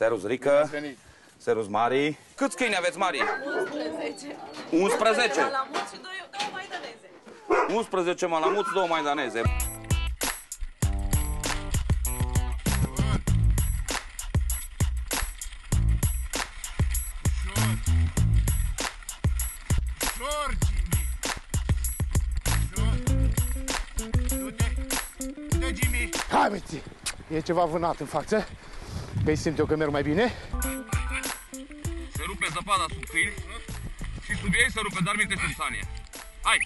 Serus Rică. Venit. Serus Mari. Câți câini aveți, Mari? 11. 11. La mult și două, două maidaneze. 11 malamuți, două maidaneze. Ușor, Jimmy. Ușor. Du-te. Du-te, Jimmy. Hai, băieți, e ceva vânat în față. Că-i simt eu că merg mai bine. Se rupe zăpada sub câini și sub ei se rupe dar minte sub sanie. Hai!